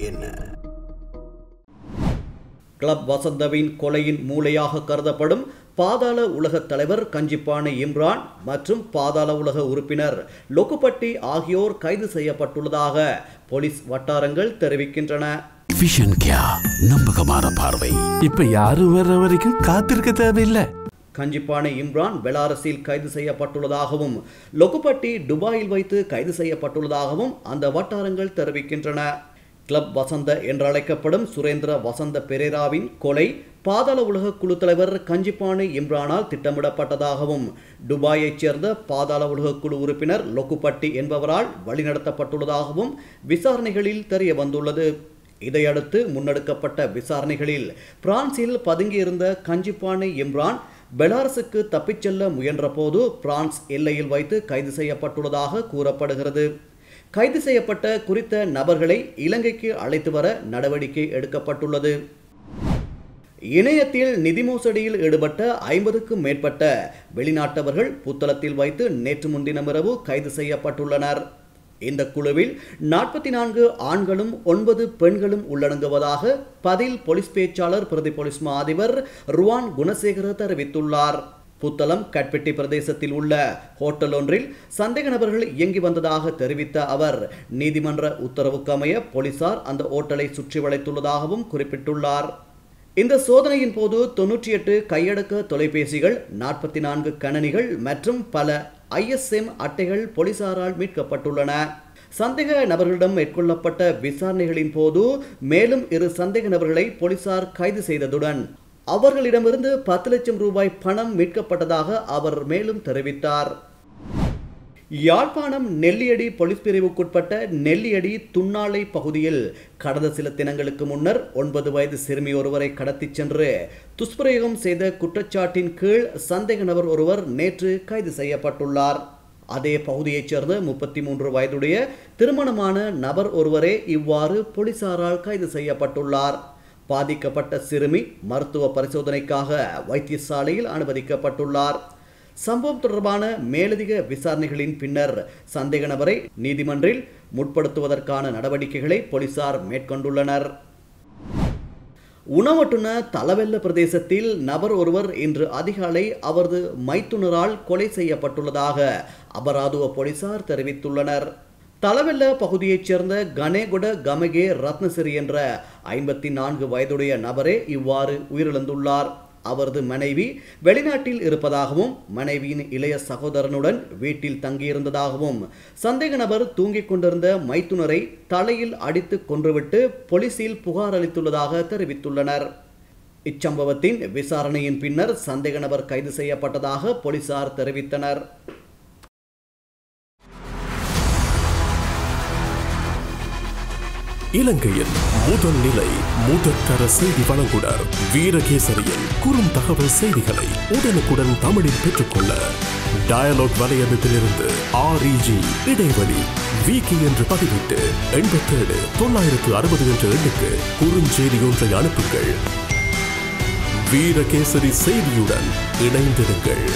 என்ன? கிளப் வசந்தவின் கொலையின் மூளையாக கருதப்படும் பாதாள உலக தலைவர் கஞ்சிப்பானை இம்ரான் மற்றும் பாதாள உலக உறுப்பினர் லொக்குப்பட்டி ஆகியோர் கைது செய்யப்பட்டுள்ளதாக போலீஸ் வட்டாரங்கள் தெரிவிக்கின்றன. விஷன் கியா நம்பகமான பார்வை. இப்ப யாரும் வர்ற வரைக்கும் காத்திருக்க தேவையில்லை. கஞ்சிப்பானை இம்ரான் பெலாரஸில் கைது செய்யப்பட்டுள்ளதாகவும் லொக்குப்பட்டி துபாயில் வைத்து கைது செய்யப்பட்டுள்ளதாகவும் அந்த வட்டாரங்கள் தெரிவிக்கின்றன. கிளப் வசந்த என்றழைக்கப்படும் சுரேந்திர வசந்த பெரேராவின் கொலை பாதாள உலக குழு தலைவர் கஞ்சிப்பானு இம்ரானால் திட்டமிடப்பட்டதாகவும். துபாயைச் சேர்ந்த பாதாள உலக குழு உறுப்பினர் லொக்குப்பட்டி என்பவரால் வழிநடத்தப்பட்டுள்ளதாகவும் விசாரணைகளில் தெரிய வந்துள்ளது இதையடுத்து முன்னெடுக்கப்பட்ட விசாரணைகளில் பிரான்சில் பதுங்கியிருந்த கஞ்சிப்பானு இம்ரான் பெலாரஸுக்கு தப்பிச் செல்ல முயன்றபோது பிரான்ஸ் எல்லையில் வைத்து கைது செய்யப்பட்டுள்ளதாக கூறப்படுகிறது. கைது செய்யப்பட்ட குறித்த நபர்களை இலங்கைக்கு அழைத்து வர நடவடிக்கை எடுக்கப்பட்டுள்ளது. இணையத்தில் நிதி மோசடியில் ஈடுபட்ட ஐம்பதுக்கும் மேற்பட்ட வெளிநாட்டவர்கள் புத்தளத்தில் வைத்து நேற்று முன்தினம் இரவு கைது செய்யப்பட்டுள்ளனர். இந்த குழுவில் நாற்பத்தி நான்கு ஆண்களும் ஒன்பது பெண்களும் உள்ளடங்குவதாக பதில் போலீஸ் பேச்சாளர் பிரதி போலீஸ் மா அதிபர் ருவான் குணசேகர தெரிவித்துள்ளார். புத்தளம் கட்பெட்டி பிரதேசத்தில் உள்ள ஹோட்டல் ஒன்றில் சந்தேக நபர்கள் இயங்கி வந்ததாக தெரிவித்த அவர் நீதிமன்ற உத்தரவுக்கு அமைய போலீசார் அந்த ஹோட்டலை சுற்றி வளைத்துள்ளதாகவும் குறிப்பிட்டுள்ளார். இந்த சோதனையின் போது தொன்னூற்றி எட்டு கையடக்க தொலைபேசிகள் நாற்பத்தி நான்கு கணனிகள் மற்றும் பல ஐஎஸ்எம் அட்டைகள் போலீசாரால் மீட்கப்பட்டுள்ளன. சந்தேக நபர்களிடம் மேற்கொள்ளப்பட்ட விசாரணைகளின் போது மேலும் இரு சந்தேக நபர்களை போலீசார் கைது செய்ததுடன் அவர்களிடமிருந்து பத்து லட்சம் ரூபாய் பணம் மீட்கப்பட்டதாக அவர் மேலும் தெரிவித்தார். யாழ்ப்பாணம் நெல்லியடி போலீஸ் பிரிவுக்குட்பட்ட நெல்லியடி துண்ணாலை பகுதியில் கடந்த சில தினங்களுக்கு முன்னர் ஒன்பது வயது சிறுமி ஒருவரை கடத்திச் சென்று துஷ்பிரயோகம் செய்த குற்றச்சாட்டின் கீழ் சந்தேக நபர் ஒருவர் நேற்று கைது செய்யப்பட்டுள்ளார். அதே பகுதியைச் சேர்ந்த முப்பத்தி மூன்று வயதுடைய திருமணமான நபர் ஒருவரே இவ்வாறு போலீசாரால் கைது செய்யப்பட்டுள்ளார். பாதிக்கப்பட்ட சிறுமி மருத்துவ பரிசோதனைக்காக வைத்தியசாலையில் அனுமதிக்கப்பட்டுள்ளார். சம்பவம் தொடர்பான மேலதிக விசாரணைகளின் பின்னர் சந்தேக நபரை நீதிமன்றில் முற்படுத்துவதற்கான நடவடிக்கைகளை போலீசார் மேற்கொண்டுள்ளனர். உணவட்டுன தலவெல்ல பிரதேசத்தில் நபர் ஒருவர் இன்று அதிகாலை அவரது மைத்துனரால் கொலை செய்யப்பட்டுள்ளதாக அபராதுவ போலீசார் தெரிவித்துள்ளனர். தலவெல்ல பகுதியைச் சேர்ந்த கனேகுட கமகே ரத்னசிறி என்ற ஐம்பத்தி நான்கு வயதுடைய நபரே இவ்வாறு உயிரிழந்துள்ளார். அவரது மனைவி வெளிநாட்டில் இருப்பதாகவும் மனைவியின் இளைய சகோதரனுடன் வீட்டில் தங்கியிருந்ததாகவும் சந்தேக நபர் தூங்கிக் கொண்டிருந்த மைத்துனரை தலையில் அடித்து கொன்றுவிட்டு போலீசில் புகார் அளித்துள்ளதாக தெரிவித்துள்ளனர். இச்சம்பவத்தின் விசாரணையின் பின்னர் சந்தேக நபர் கைது செய்யப்பட்டதாக போலீசார் தெரிவித்தனர். இலங்கையின் முதல் நிலை முதற்கர செய்தி வழங்குனர் வீரகேசரியில் குறும் தகவல் செய்திகளை உடனுக்குடன் தமிழில் பெற்றுக்கொள்ள டயலாக் வலையமைப்பிலிருந்து ஆர்இஜி இடைவெளி விகி என்று பதிவிட்டு எண்பத்தேழு தொள்ளாயிரத்து அறுபது என்ற எண்ணுக்கு குறுஞ்செய்தி ஒன்றை அனுப்புங்கள். வீரகேசரி செய்தியுடன் இணைந்திருங்கள்